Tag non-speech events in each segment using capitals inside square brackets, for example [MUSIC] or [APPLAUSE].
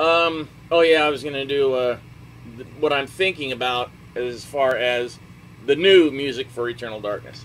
Um. Oh yeah, I was gonna do uh, what I'm thinking about as far as the new music for Eternal Darkness.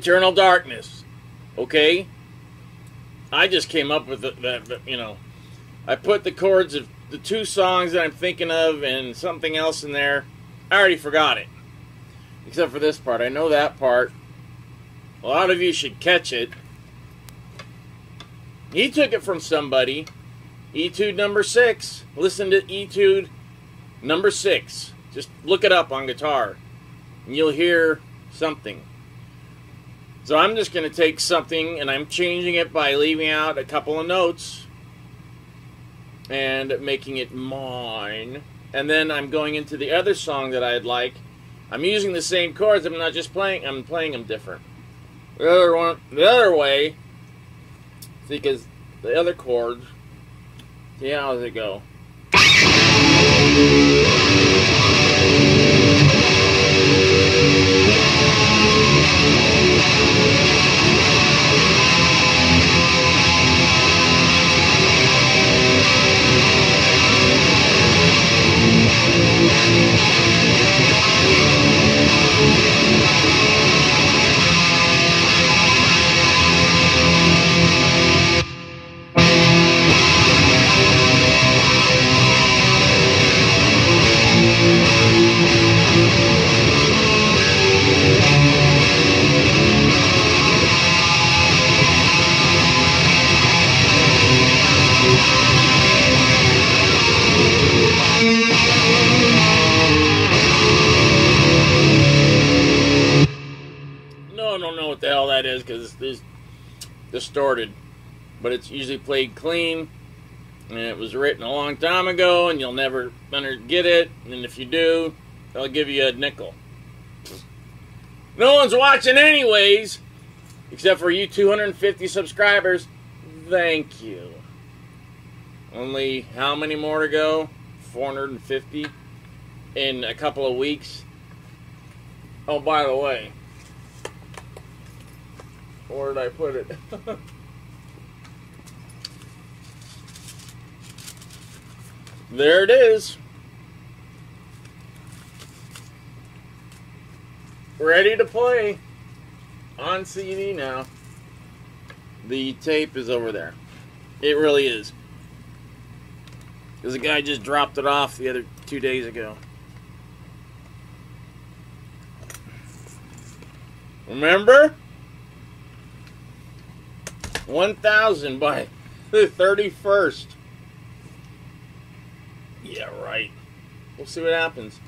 Eternal Darkness. Okay? I just came up with that, you know. I put the chords of the two songs that I'm thinking of and something else in there. I already forgot it. Except for this part. I know that part. A lot of you should catch it. He took it from somebody. Etude number six. Listen to Etude number six. Just look it up on guitar, and you'll hear something. So I'm just going to take something and I'm changing it by leaving out a couple of notes and making it mine. And then I'm going into the other song that I'd like. I'm using the same chords. I'm not just playing. I'm playing them different. The other one, the other way, because the other chords. See how does it go? But it's usually played clean. And it was written a long time ago, and you'll never get it. And if you do, they'll give you a nickel. No one's watching, anyways, except for you 250 subscribers. Thank you. Only how many more to go? 450 in a couple of weeks. Oh, by the way, where did I put it? [LAUGHS] there it is. Ready to play on CD now. The tape is over there. It really is. Because the guy just dropped it off the other two days ago. Remember? 1,000 by [LAUGHS] the 31st. Yeah, right. We'll see what happens.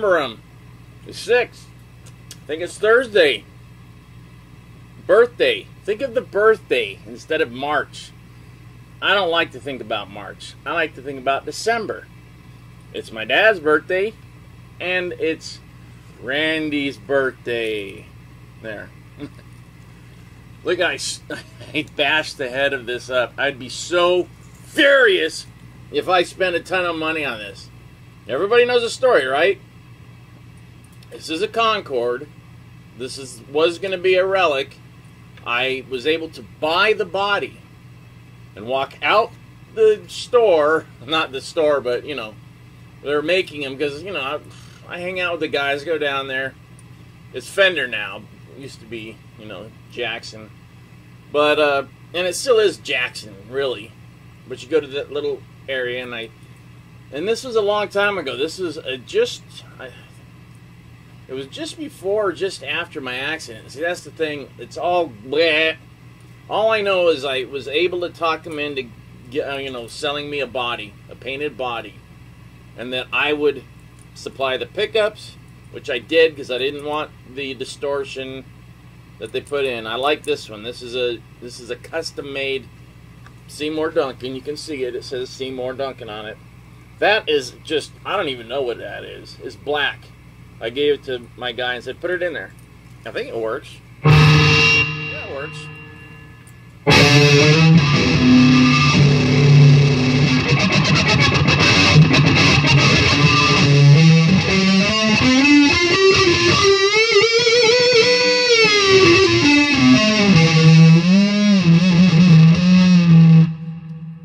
Remember them. The 6th. I think it's Thursday. Birthday. Think of the birthday instead of March. I don't like to think about March. I like to think about December. It's my dad's birthday, and it's Randy's birthday. There. [LAUGHS] Look, I, [LAUGHS] I bashed the head of this up. I'd be so furious if I spent a ton of money on this. Everybody knows the story, right? This is a Concorde. This is was going to be a relic. I was able to buy the body and walk out the store, not the store, but you know, they're making them because you know I, I hang out with the guys, go down there. It's Fender now. It used to be, you know, Jackson, but uh, and it still is Jackson, really. But you go to that little area, and I, and this was a long time ago. This was a just, I, it was just before, just after my accident. See, that's the thing. It's all bleh. All I know is I was able to talk them into, uh, you know, selling me a body, a painted body, and that I would supply the pickups, which I did because I didn't want the distortion that they put in. I like this one. This is a this is a custom made Seymour Duncan. You can see it. It says Seymour Duncan on it. That is just I don't even know what that is. It's black. I gave it to my guy and said, put it in there. I think it works. Yeah, it works.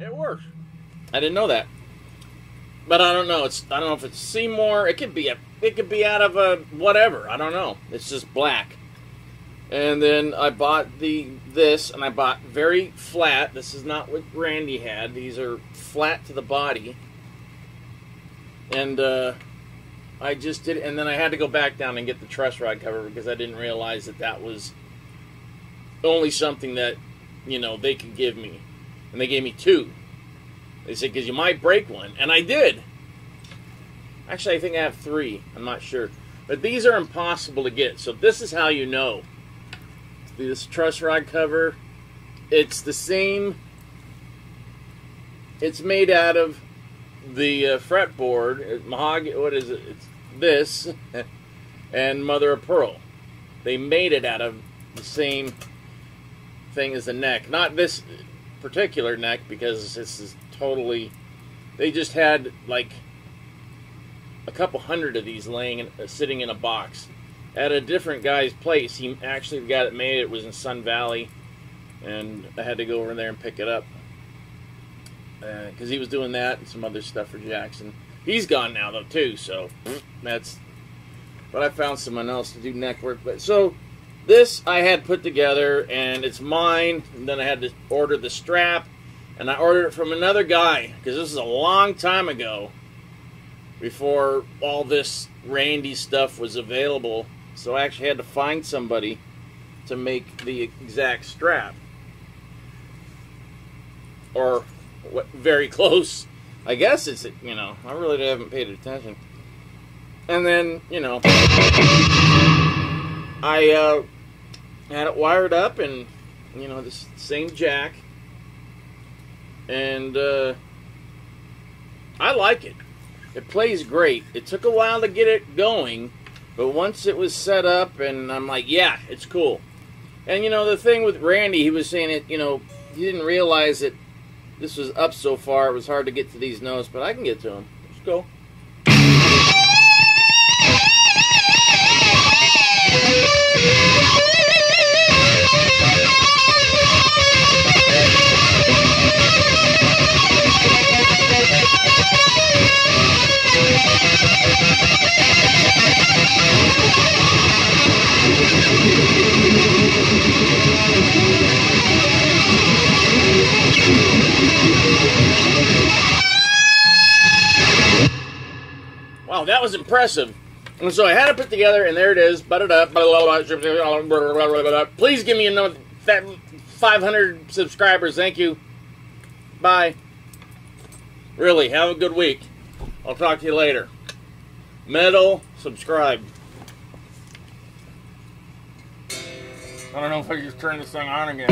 It works. I didn't know that. But I don't know. It's I don't know if it's Seymour. It could be a it could be out of a whatever. I don't know. It's just black. And then I bought the this, and I bought very flat. This is not what Randy had. These are flat to the body. And uh, I just did, and then I had to go back down and get the truss rod cover because I didn't realize that that was only something that you know they could give me, and they gave me two. They said because you might break one, and I did. Actually, I think I have three. I'm not sure. But these are impossible to get. So this is how you know. This truss rod cover, it's the same. It's made out of the uh, fretboard, mahogany. What is it? It's this [LAUGHS] and mother of pearl. They made it out of the same thing as the neck. Not this particular neck because this is totally. They just had like a couple hundred of these laying, in, uh, sitting in a box at a different guy's place. He actually guy that made it was in Sun Valley, and I had to go over there and pick it up because uh, he was doing that and some other stuff for Jackson. He's gone now though too, so that's. But I found someone else to do neck work. But so this I had put together and it's mine. And then I had to order the strap, and I ordered it from another guy because this is a long time ago, before all this Randy stuff was available. So I actually had to find somebody to make the exact strap, or what, very [LAUGHS] close. I guess it's you know I really haven't paid attention. And then you know I uh, had it wired up and you know the same jack, and uh, I like it. It plays great. It took a while to get it going, but once it was set up, and I'm like, yeah, it's cool. And you know the thing with Randy, he was saying it. You know he didn't realize that this was up so far, it was hard to get to these notes, but I can get to them. Let's go. Wow, that was impressive. And so I had it put together, and there it is. Please give me another 500 subscribers. Thank you. Bye. Really, have a good week. I'll talk to you later. Metal, subscribe. I don't know if I just turn this thing on again.